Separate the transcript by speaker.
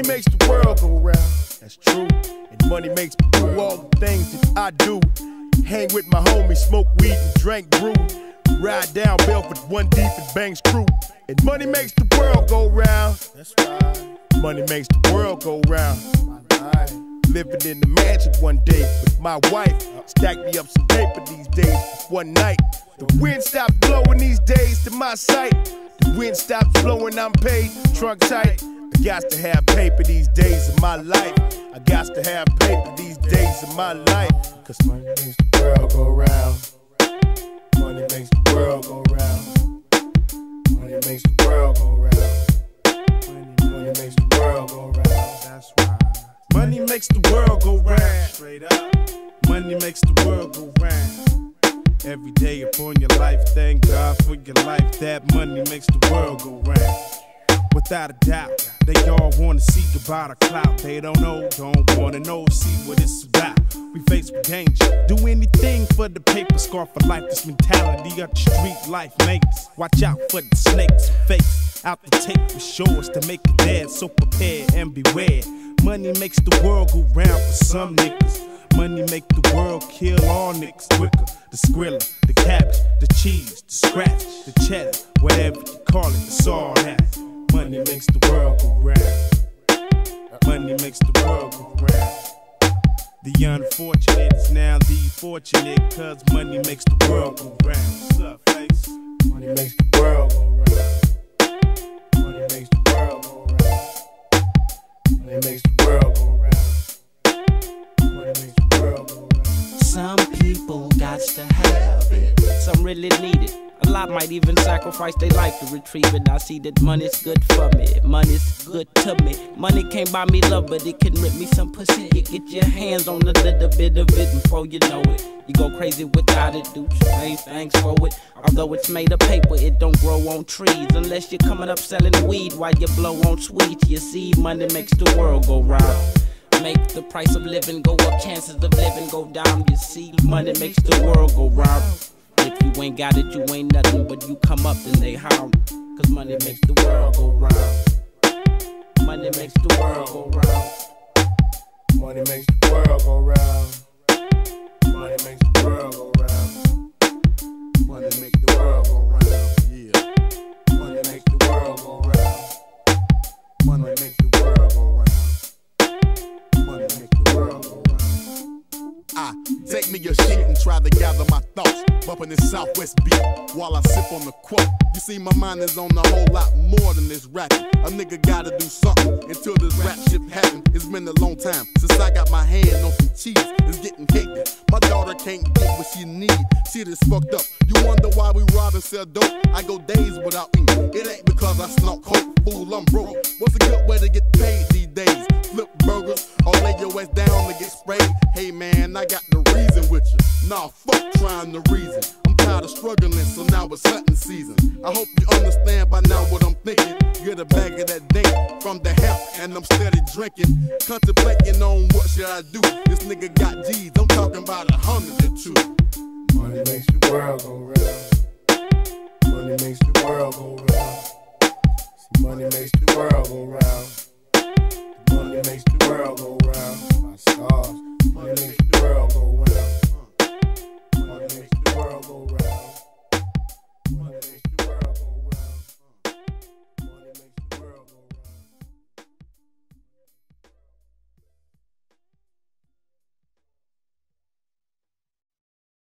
Speaker 1: money makes the world go round. That's true. And money makes me do all the things that I do. Hang with my homies, smoke weed and drink brew. Ride down Bellfort one deep in bangs crew. And money makes the world go round. That's right. Money makes the world go round. Living in the mansion one day with my wife. Stack me up some paper these days. One night, the wind stops blowing these days to my sight. The wind stops blowing, I'm paid, trunk tight. Got to have paper these days of my life. I got to have paper these days of my life. Cause money makes the world go round. Money makes the world go round. Money makes the world go round. Money makes the world go round. That's why.
Speaker 2: Money makes the world go round. Straight up. Money makes the world go round. Every day upon your life, thank God for your life. That money makes the world go round. Without a doubt, they all wanna see about a clout. They don't know, don't wanna know, see what it's about. We face with danger, do anything for the paper. Scar for life, this mentality of the street life makes. Watch out for the snakes, and fakes. Out the tape with shores to make it dead, so prepare and beware. Money makes the world go round for some niggas. Money make the world kill all niggas quicker. The skrilla, the cabbage, the cheese, the scratch, the cheddar, whatever you call it, it's all that. Money makes the world go round. Money makes the world go round. The unfortunate is now the fortunate, cause money makes the world go round. What's up, face?
Speaker 1: Money makes the world go round.
Speaker 3: Got to have it. Some really need it. A lot might even sacrifice their life to retrieve it. I see that money's good for me. Money's good to me. Money can't buy me love, but it can rip me some pussy. You get your hands on a little bit of it before you know it. You go crazy without it, do strange things for it. Although it's made of paper, it don't grow on trees. Unless you're coming up selling weed while you blow on sweets. You see, money makes the world go round. The price of living go up, chances of living go down. You see, money makes the world go round. If you ain't got it, you ain't nothing. But you come up, then they hound. Cause money makes the world go round. Money makes the world go round.
Speaker 1: Money makes the world go round.
Speaker 4: And try to gather my thoughts. Bumping this Southwest beat while I sip on the quote. You see, my mind is on a whole lot more than this rapping. A nigga gotta do something until this rap shit happen. It's been a long time since I got my hand on some cheese. It's getting hectic. My daughter can't get what she need. Shit is fucked up. You wonder why we rob and sell dope? I go days without eating. It ain't because I snort coke. Fool, I'm broke. What's a good way to get paid these days? Flip ass down to get sprayed? Hey man, I got the reason with you. Nah, fuck trying the reason. I'm tired of struggling, so now it's hunting season. I hope you understand by now what I'm thinking. Get a bag of that date from the hemp, and I'm steady drinking. Contemplating on what should I do. This nigga got G's, I'm talking about a hundred or two.
Speaker 1: Money makes the world go round. Money makes the world go round. Money makes the world go round. Money makes the world go round. My stars. Money makes the world go round.